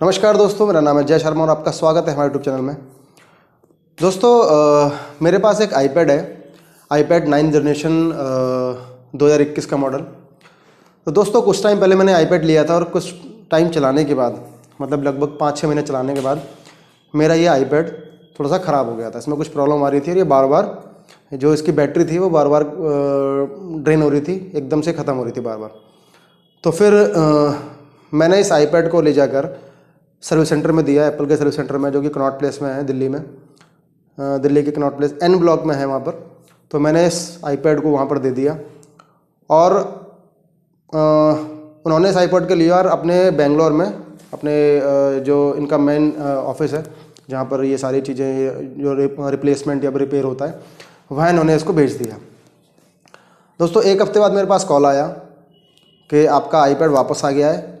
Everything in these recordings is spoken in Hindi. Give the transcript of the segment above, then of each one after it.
नमस्कार दोस्तों मेरा नाम है जय शर्मा और आपका स्वागत है हमारे यूट्यूब चैनल में। दोस्तों आ, मेरे पास एक आईपैड है आईपैड नाइन जनरेशन दो हज़ार इक्कीस का मॉडल तो दोस्तों कुछ टाइम पहले मैंने आईपैड लिया था और कुछ टाइम चलाने के बाद मतलब लगभग पाँच छः महीने चलाने के बाद मेरा ये आईपैड थोड़ा सा ख़राब हो गया था। इसमें कुछ प्रॉब्लम आ रही थी और ये बार बार जो इसकी बैटरी थी वो बार बार ड्रेन हो रही थी एकदम से ख़त्म हो रही थी बार बार तो फिर आ, मैंने इस आईपैड को ले जाकर सर्विस सेंटर में दिया एप्पल के सर्विस सेंटर में, जो कि कनॉट प्लेस में है, दिल्ली में। दिल्ली के कनॉट प्लेस एन ब्लॉक में है वहाँ पर। तो मैंने इस आईपैड को वहाँ पर दे दिया। और उन्होंने इस आईपैड के लिए और अपने बेंगलोर में, अपने जो इनका मेन ऑफ़िस है, जहाँ पर ये सारी चीज़ें जो रिप्लेसमेंट या रिपेयर होता है, वहाँ इन्होंने इसको भेज दिया। दोस्तों, एक हफ़्ते बाद मेरे पास कॉल आया कि आपका आईपैड वापस आ गया है।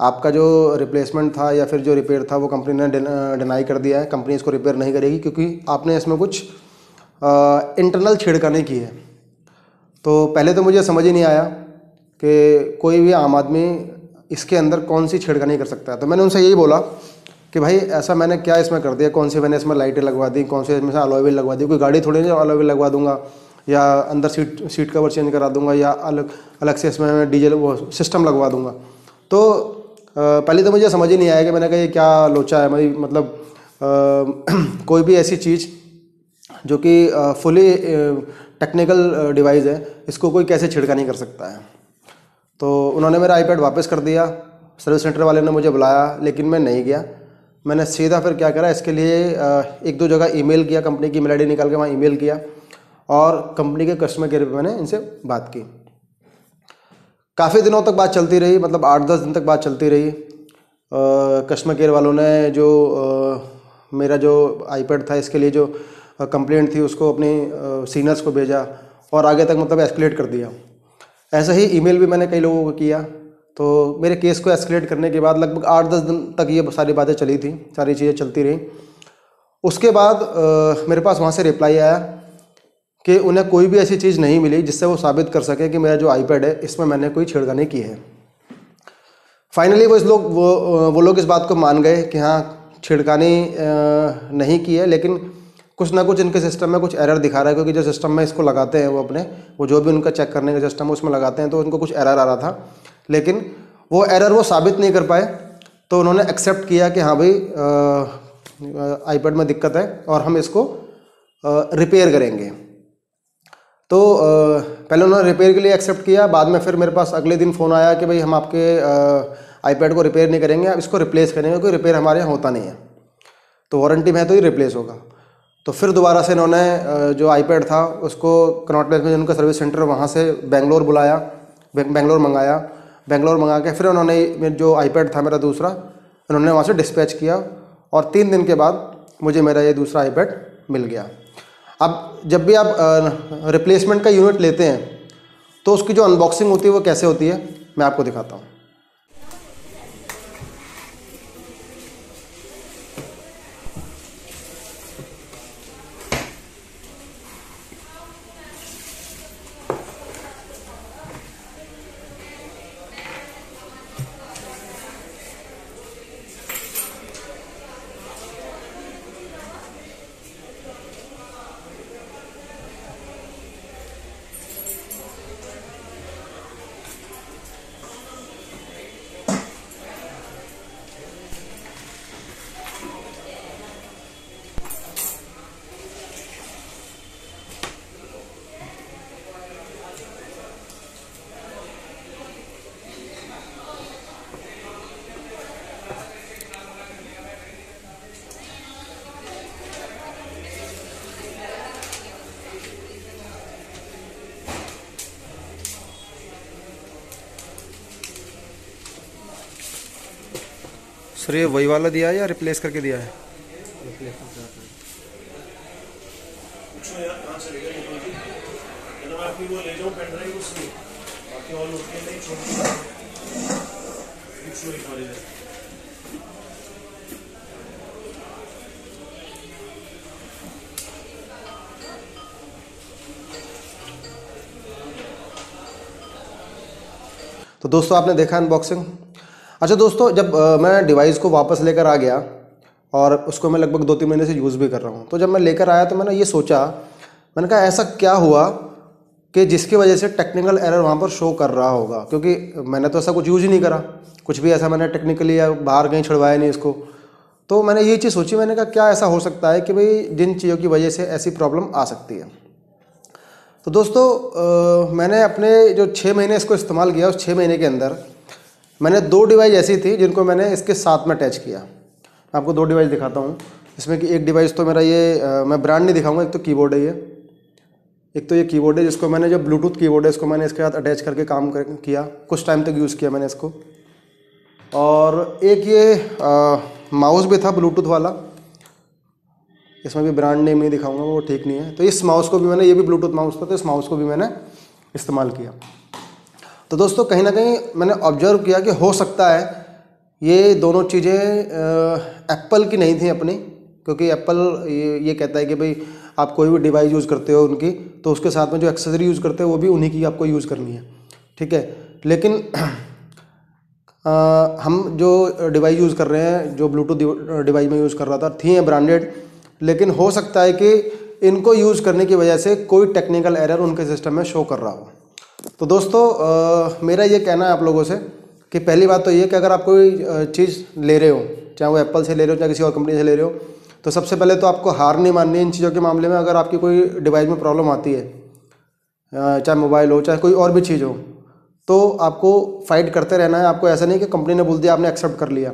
आपका जो रिप्लेसमेंट था या फिर जो रिपेयर था, वो कंपनी ने डिनाई कर दिया है। कंपनी इसको रिपेयर नहीं करेगी क्योंकि आपने इसमें कुछ इंटरनल छिड़काने की है। तो पहले तो मुझे समझ ही नहीं आया कि कोई भी आम आदमी इसके अंदर कौन सी छिड़कानी कर सकता है। तो मैंने उनसे यही बोला कि भाई, ऐसा मैंने क्या इसमें कर दिया? कौन सी मैंने इसमें लाइटें लगवा दी? कौन सी इसमें से अलॉयविल लगवा दी? कोई गाड़ी थोड़ी नहीं अलॉयविल लगवा दूँगा या अंदर सीट सीट कवर चेंज करा दूँगा या अलग अलग से इसमें डीजल वो सिस्टम लगवा दूँगा। तो पहले तो मुझे समझ ही नहीं आया कि मैंने कहा ये क्या लोचा है मेरी मतलब आ, कोई भी ऐसी चीज़ जो कि फुली टेक्निकल डिवाइस है इसको कोई कैसे छिड़का नहीं कर सकता है। तो उन्होंने मेरा आईपैड वापस कर दिया सर्विस सेंटर वाले ने मुझे बुलाया लेकिन मैं नहीं गया। मैंने सीधा फिर क्या करा इसके लिए एक दो जगह ईमेल किया कंपनी की ईमेल आईडी निकाल के वहाँ ईमेल किया और कंपनी के कस्टमर केयर पर मैंने इनसे बात की। काफ़ी दिनों तक बात चलती रही मतलब आठ दस दिन तक बात चलती रही। कस्टमर केयर वालों ने जो आ, मेरा जो आईपैड था इसके लिए जो कंप्लेंट थी उसको अपने सीनियर्स को भेजा और आगे तक मतलब एस्केलेट कर दिया। ऐसा ही ईमेल भी मैंने कई लोगों को किया। तो मेरे केस को एस्केलेट करने के बाद लगभग आठ दस दिन तक ये सारी बातें चली थी सारी चीज़ें चलती रही। उसके बाद आ, मेरे पास वहाँ से रिप्लाई आया। कि उन्हें कोई भी ऐसी चीज़ नहीं मिली जिससे वो साबित कर सके कि मेरा जो आईपैड है, इसमें मैंने कोई छेड़खानी की है। फाइनली वो इस लोग, वो वो लोग इस बात को मान गए कि हाँ छिड़कानी नहीं की है, लेकिन कुछ ना कुछ इनके सिस्टम में कुछ एरर दिखा रहा है, क्योंकि जो सिस्टम में इसको लगाते हैं वो अपने, वो जो भी उनका चेक करने का सिस्टम है, उसमें लगाते हैं तो उनको कुछ एरर आ रहा था। लेकिन वो एरर वो साबित नहीं कर पाए तो उन्होंने एक्सेप्ट किया कि हाँ भाई आईपैड में दिक्कत है और हम इसको रिपेयर करेंगे। तो पहले उन्होंने रिपेयर के लिए एक्सेप्ट किया, बाद में फिर मेरे पास अगले दिन फ़ोन आया कि भाई हम आपके आईपैड को रिपेयर नहीं करेंगे, आप इसको रिप्लेस करेंगे क्योंकि रिपेयर हमारे यहाँ होता नहीं है। तो वारंटी में है तो ही रिप्लेस होगा। तो फिर दोबारा से इन्होंने जो आईपैड था, उसको कनॉट प्लेस में उनका सर्विस सेंटर वहाँ से बेंगलोर बुलाया बेंगलोर मंगाया। बेंगलोर मंगा के फिर उन्होंने जो आईपैड था मेरा दूसरा, उन्होंने वहाँ से डिस्पैच किया और तीन दिन के बाद मुझे मेरा ये दूसरा आईपैड मिल गया। अब जब भी आप रिप्लेसमेंट का यूनिट लेते हैं तो उसकी जो अनबॉक्सिंग होती है वो कैसे होती है, मैं आपको दिखाता हूँ। सर, ये वही वाला दिया है या रिप्लेस करके दिया है? तो दोस्तों, आपने देखा अनबॉक्सिंग अच्छा दोस्तों जब आ, मैं डिवाइस को वापस लेकर आ गया और उसको मैं लगभग दो तीन महीने से यूज़ भी कर रहा हूँ तो जब मैं लेकर आया तो मैंने ये सोचा मैंने कहा ऐसा क्या हुआ कि जिसकी वजह से टेक्निकल एरर वहाँ पर शो कर रहा होगा? क्योंकि मैंने तो ऐसा कुछ यूज़ ही नहीं करा। कुछ भी ऐसा मैंने टेक्निकली या बाहर कहीं छुड़वाया नहीं इसको। तो मैंने ये चीज़ सोची मैंने कहा क्या ऐसा हो सकता है कि भाई जिन चीज़ों की वजह से ऐसी प्रॉब्लम आ सकती है? तो दोस्तों आ, मैंने अपने जो छः महीने इसको इस्तेमाल किया उस छः महीने के अंदर मैंने दो डिवाइस ऐसी थी जिनको मैंने इसके साथ में अटैच किया। मैं आपको दो डिवाइस दिखाता हूँ। इसमें कि एक डिवाइस तो मेरा ये आ, मैं ब्रांड नहीं दिखाऊँगा एक तो कीबोर्ड है ये। एक तो ये कीबोर्ड है जिसको मैंने जो ब्लूटूथ कीबोर्ड है इसको मैंने इसके साथ अटैच करके काम कर किया। कुछ टाइम तक यूज़ किया मैंने इसको। और एक ये माउस भी था ब्लूटूथ वाला। इसमें भी ब्रांड नेम नहीं दिखाऊँगा वो ठीक नहीं है। तो इस माउस को भी मैंने ये भी ब्लूटूथ माउस था तो इस माउस को भी मैंने इस्तेमाल किया। तो दोस्तों कहीं ना कहीं मैंने ऑब्ज़र्व किया कि हो सकता है ये दोनों चीज़ें एप्पल की नहीं थी अपनी क्योंकि एप्पल ये, ये कहता है कि भाई आप कोई भी डिवाइस यूज़ करते हो उनकी तो उसके साथ में जो एक्सेसरी यूज़ करते हो वो भी उन्हीं की आपको यूज़ करनी है। ठीक है? लेकिन आ, हम जो डिवाइस यूज़ कर रहे हैं जो ब्लूटूथ डिवाइस में यूज़ कर रहा था थी हैं ब्रांडेड लेकिन हो सकता है कि इनको यूज़ करने की वजह से कोई टेक्निकल एरर उनके सिस्टम में शो कर रहा हो। तो दोस्तों आ, मेरा ये कहना है आप लोगों से कि पहली बात तो ये कि अगर आप कोई चीज़ ले रहे हो चाहे वो एप्पल से ले रहे हो चाहे किसी और कंपनी से ले रहे हो तो सबसे पहले तो आपको हार नहीं माननी इन चीज़ों के मामले में। अगर आपकी कोई डिवाइस में प्रॉब्लम आती है चाहे मोबाइल हो चाहे कोई और भी चीज़ हो तो आपको फाइट करते रहना है। आपको ऐसा नहीं कि कंपनी ने बोल दिया आपने एक्सेप्ट कर लिया।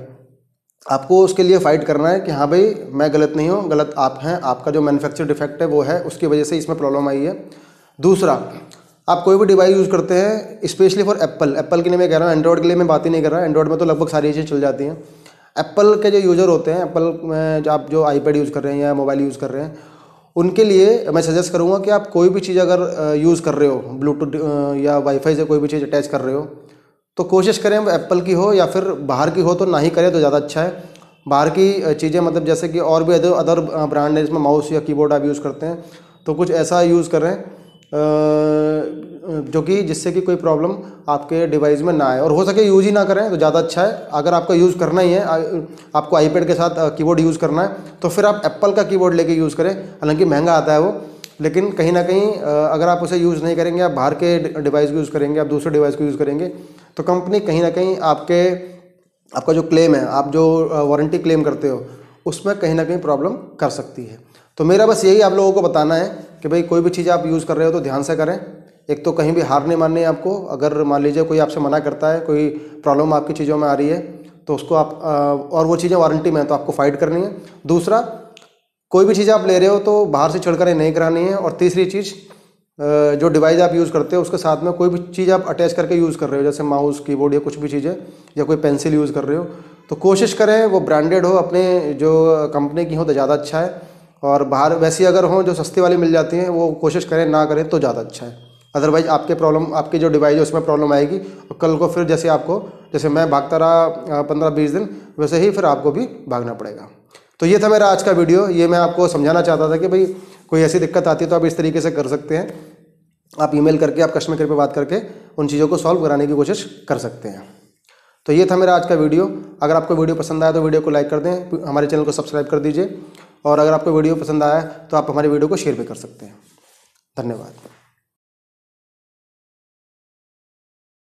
आपको उसके लिए फ़ाइट करना है कि हाँ भाई मैं गलत नहीं हूँ गलत आप हैं आपका जो मैन्युफैक्चर डिफेक्ट है वो है उसकी वजह से इसमें प्रॉब्लम आई है। दूसरा आप कोई भी डिवाइस यूज़ करते हैं स्पेशली फॉर एप्पल एप्पल के लिए मैं कह रहा हूँ एंड्रॉइड के लिए मैं बात ही नहीं कर रहा एंड्रॉइड में तो लगभग सारी चीज़ें चल जाती हैं। एप्पल के जो यूज़र होते हैं एप्पल में जो आप जो आईपैड यूज़ कर रहे हैं या मोबाइल यूज़ कर रहे हैं, उनके लिए मैं सजेस्ट करूँगा कि आप कोई भी चीज़ अगर यूज़ कर रहे हो ब्लूटूथ या वाईफाई से कोई भी चीज़ अटैच कर रहे हो तो कोशिश करें वो एप्पल की हो या फिर बाहर की हो तो ना ही करें तो ज़्यादा अच्छा है। बाहर की चीज़ें मतलब जैसे कि और भी अदर अदर ब्रांड है जिसमें माउस या कीबोर्ड आप यूज़ करते हैं तो कुछ ऐसा यूज़ करें जो कि जिससे कि कोई प्रॉब्लम आपके डिवाइस में ना आए। और हो सके यूज़ ही ना करें तो ज़्यादा अच्छा है। अगर आपका यूज़ करना ही है आपको आईपैड के साथ कीबोर्ड यूज़ करना है तो फिर आप एप्पल का कीबोर्ड लेके यूज़ करें। हालाँकि महँगा आता है वो, लेकिन कहीं ना कहीं अगर आप उसे यूज़ नहीं करेंगे, आप बाहर के डिवाइस को यूज़ करेंगे, आप दूसरे डिवाइस को यूज़ करेंगे तो कंपनी कहीं ना कहीं आपके, आपका जो क्लेम है, आप जो वारंटी क्लेम करते हो, उसमें कहीं ना कहीं प्रॉब्लम कर सकती है। तो मेरा बस यही आप लोगों को बताना है कि भाई कोई भी चीज़ आप यूज़ कर रहे हो तो ध्यान से करें। एक तो कहीं भी हार नहीं माननी है आपको। अगर मान लीजिए कोई आपसे मना करता है, कोई प्रॉब्लम आपकी चीज़ों में आ रही है तो उसको आप और वो चीज़ें वारंटी में हैं तो आपको फाइट करनी है। दूसरा, कोई भी चीज़ आप ले रहे हो तो बाहर से चढ़कर नहीं करानी है। और तीसरी चीज़ जो डिवाइस आप यूज़ करते हो, उसके साथ में कोई भी चीज़ आप अटैच करके यूज़ कर रहे हो, जैसे माउस, कीबोर्ड या कुछ भी चीज़ें, या कोई पेंसिल यूज़ कर रहे हो तो कोशिश करें वो ब्रांडेड हो, अपने जो कंपनी की हो तो ज़्यादा अच्छा है। और बाहर वैसी अगर हो जो सस्ती वाली मिल जाती हैं, वो कोशिश करें, ना करें तो ज़्यादा अच्छा है। अदरवाइज़ आपके प्रॉब्लम आपकी जो डिवाइस है, उसमें प्रॉब्लम आएगी। और कल को फिर जैसे आपको, जैसे मैं भागता रहा पंद्रह बीस दिन, वैसे ही फिर आपको भी भागना पड़ेगा। तो ये था मेरा आज का वीडियो ये मैं आपको समझाना चाहता था कि भाई, कोई ऐसी दिक्कत आती है तो आप इस तरीके से कर सकते हैं। आप ईमेल करके, आप कस्टमर केयर पर बात करके उन चीज़ों को सॉल्व कराने की कोशिश कर सकते हैं। तो ये था मेरा आज का वीडियो अगर आपको वीडियो पसंद आया तो वीडियो को लाइक कर दें। हमारे चैनल को सब्सक्राइब कर दीजिए। और अगर आपको वीडियो पसंद आया तो आप हमारे वीडियो को शेयर भी कर सकते हैं। धन्यवाद।